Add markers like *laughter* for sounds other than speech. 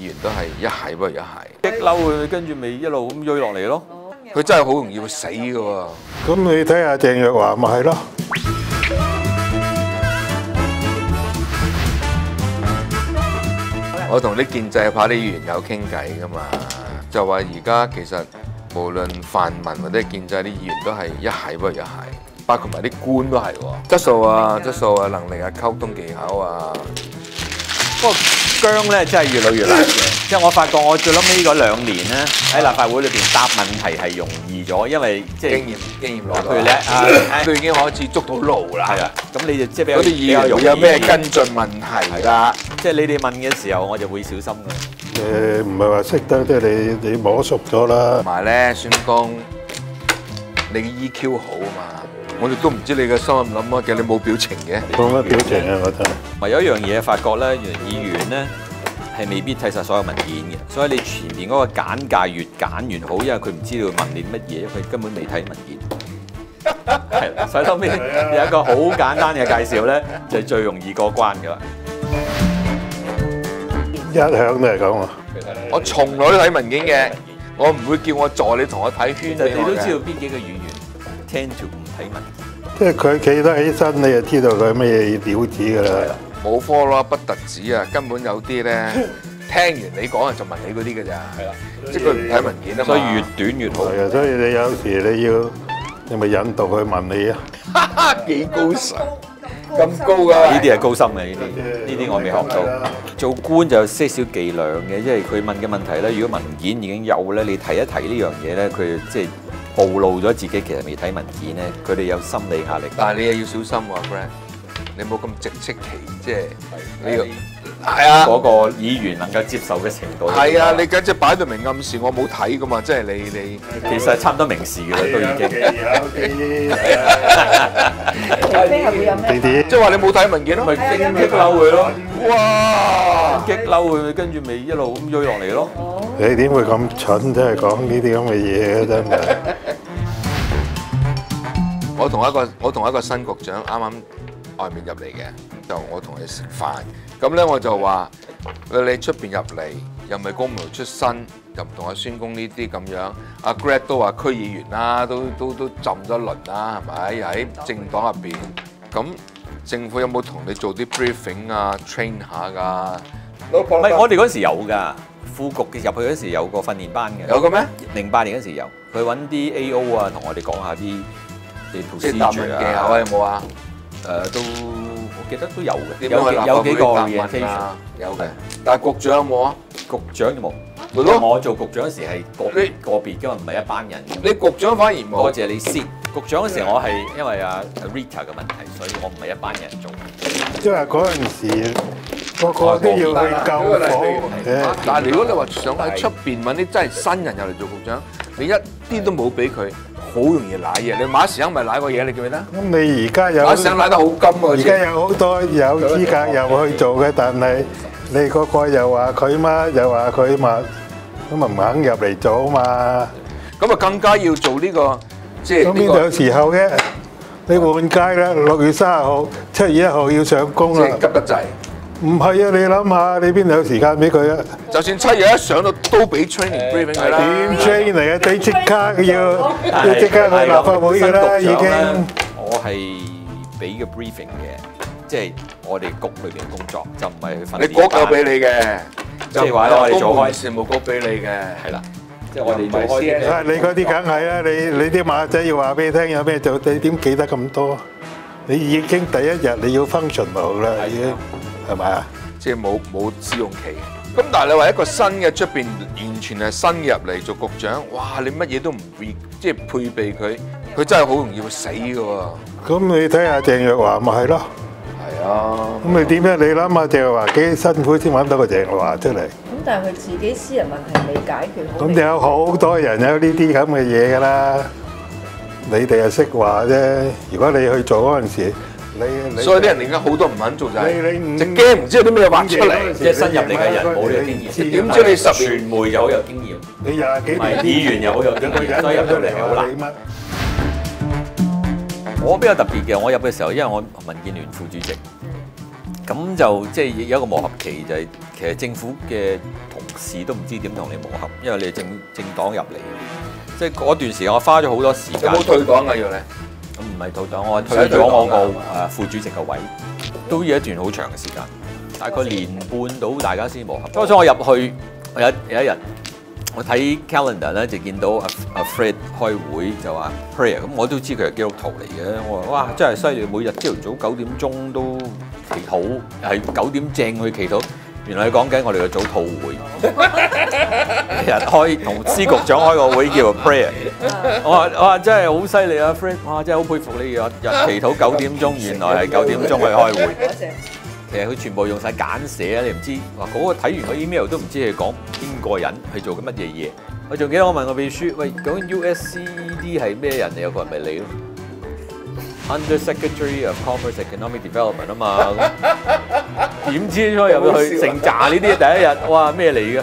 議員都係一係不如一係，激嬲佢，跟住咪一路咁追落嚟咯。佢真係好容易會死嘅喎。咁你睇下鄭若華咪係咯。我同啲建制派啲議員有傾偈噶嘛，就話而家其實無論泛民或者建制啲議員都係一係不如一係，包括埋啲官都係喎，質素啊、質素啊、能力啊、溝通技巧啊。不過姜咧真係越老越辣嘅，即係我發覺我最撚尾嗰兩年咧喺立法會裏邊答問題係容易咗，因為即係經驗經驗攞到佢叻啊佢已經開始捉到路啦。係啊，咁你就即係比較嗰啲議員有咩跟進問題啦？即係你哋問嘅時候，我就會小心嘅。誒唔係話識得，即係你你摸熟咗啦同。埋咧，孫公，你嘅 EQ 好啊嘛，我哋都唔知你嘅心諗乜嘅，你冇表情嘅。冇乜表情啊，我真係。咪有一樣嘢發覺咧，原來議員咧係未必睇晒所有文件嘅，所以你前面嗰個簡介越簡越好，因為佢唔知道問你乜嘢，佢根本未睇文件。係啦，所以後尾有一個好簡單嘅介紹咧，就係最容易過關㗎啦。一向都係咁啊。我從來都睇文件嘅，我唔會叫我助理同我睇圈其實你都知道嘅。邊幾個議員 tend to 唔睇文件。即係佢企得起身，你就知道佢乜嘢料子㗎啦。冇科啦，不特止啊，根本有啲咧 *laughs* 聽完你講就問你嗰啲㗎咋。係啦，即係佢唔睇文件啊嘛。所以越短越好。係啊，所以你有時你要你咪引導佢問你啊。哈 *laughs* 幾高神，咁高㗎。呢啲係高深嘅，呢啲呢啲我未學到。做官就有些少伎倆嘅，因為佢問嘅問題咧，如果文件已經有咧，你提一提呢樣嘢咧，佢即係暴露咗自己其實未睇文件咧，佢哋有心理壓力。但係你又要小心喎，Brad，你冇咁直斥其即係呢個係啊。嗰個議員能夠接受嘅程度。係啊，你緊即係擺到明暗示，我冇睇噶嘛，即係你你 *laughs* 其實係差唔多明示嘅啦，都已經。*laughs* 即係話你冇睇文件咯。咪激激嬲佢咯，哇！激嬲佢，跟住咪一路咁追落嚟咯。你點會咁蠢？真係講呢啲咁嘅嘢嘅真係。我同一個我同一個新局長啱啱外面入嚟嘅，就我同佢食飯，咁咧我就話你你出邊入嚟又唔係公務員出身，又唔同阿孫公呢啲咁樣，阿 Greg 都話區議員啦，都都都浸咗一輪啦，係咪？又喺政黨入邊，咁政府有冇同你做啲 briefing 啊，train 下㗎？唔係，我哋嗰時有㗎，副局嘅入去嗰時有個訓練班嘅。有嘅咩？零八年嗰時有，佢揾啲 A.O. 啊，同我哋講下啲啲即係答問技巧啊，有冇啊？誒都我記得都有嘅，有有幾個法會答問 orientation。啊？有嘅，但係局長有冇啊？局長有冇，咪咯我做局長嗰時係個你個別㗎嘛，唔係一班人。你局長反而冇多。謝你先。局長嗰時我係因為阿 Rita 嘅問題，所以我唔係一班人做。因為嗰陣時個個都要去救火。但係如果你話想喺出邊揾啲真係新人入嚟做局長，你一啲都冇俾佢，好容易賴嘢。你馬時亨咪賴過嘢，你記唔記得？咁你而家有馬時亨賴得好金喎，而家有好多有資格入去做嘅，但係你個個又話佢嘛，又話佢嘛，咁啊唔肯入嚟做啊嘛。咁啊更加要做呢個即係咁邊度有時候嘅？你換街啦，六月三十號、七月一號要上工啦即係。急得滯。唔係啊，你諗下，你邊度有時間俾佢啊？就算七日一上到都俾 training briefing 佢啦。點 train 嚟啊？你即刻要要即刻去立法會㗎啦，已經。我係俾個 briefing 嘅，即係我哋局裏邊嘅工作，就唔係去訓練你局有俾你嘅，即係話咧我哋做開事務局俾你嘅。係啦，即係我哋做開又唔係！你嗰啲梗係啦，你你啲馬仔要話俾你聽有咩做，你點記得咁多？你已經第一日你要 functional 啦，已經係咪啊？即係冇冇試用期。咁但係你話一個新嘅出邊完全係新入嚟做局長，哇！你乜嘢都唔配，即係配備佢，佢真係好容易會死嘅喎。咁你睇下鄭若華咪係咯？係啊，咁你點樣？你諗下鄭若華幾辛苦先揾到個鄭若華出嚟？咁但係佢自己私人問題未解決好。咁就有好多人有呢啲咁嘅嘢㗎啦。你哋係識話啫。如果你去做嗰陣時，你你所以啲人而家好多唔肯做就係你你就驚唔知有啲咩畫出嚟。即係新入嚟嘅人冇呢個經驗，點知你十年傳媒又好有經驗，你廿幾唔係年議員又好有經驗，所以入到嚟好難。我比較特別嘅，我入嘅時候，因為我民建聯副主席，咁就即係有一個磨合期，就係、其實政府嘅同事都唔知點同你磨合，因為你係政政黨入嚟，即係嗰段時間我花咗好多時間。有冇退黨啊？要你？咁唔係退黨，我退咗我個㗎誒副主席嘅位，都要一段好長嘅時間，大概年半到大家先磨合。當初我入去，我有有一日我睇 calendar 咧，就見到阿阿 Fred 開會就話 prayer，咁我都知佢係基督徒嚟嘅。我話哇，真係犀利！每日朝頭早九點鐘都祈禱，係九點正去祈禱。原來佢講緊我哋嘅早禱會，日開同司局長開個會叫做 prayer。我話我話真係好犀利啊，Fred！哇，真係好佩服你日日祈禱九點鐘，原來係九點鐘去開會。其實佢全部用晒簡寫啊！你唔知哇嗰、個睇完個 email 都唔知佢講邊個人去做緊乜嘢嘢。我仲記得我問個秘書：喂，究竟 USCED 係咩人嚟？有個人咪你咯，Under Secretary of Commerce Economic Development 啊嘛。咁 *laughs* 點知初入到去成扎呢啲第一日，哇咩嚟嘅？